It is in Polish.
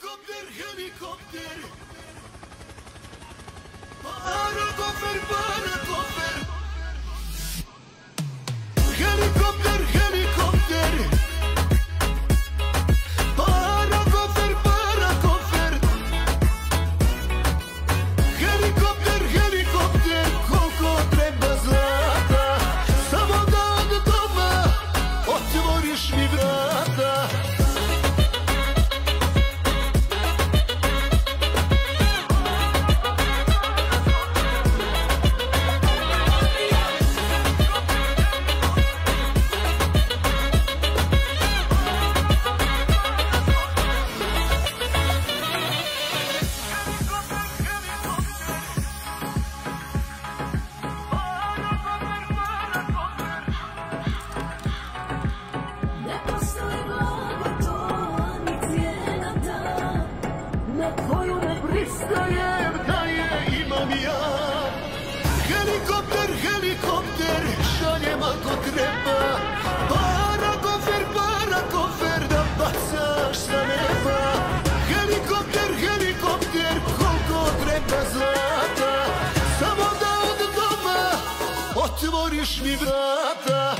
Helikopter, helikopter Parakofer, parakofer Helikopter, helikopter ne pristajem da je imam ja Helikopter, helikopter, šaljem ako treba Parakofer, parakofer, da bacaš sa neba Helikopter, helikopter, koliko treba zlata Samo da od doma otvoriš mi vrata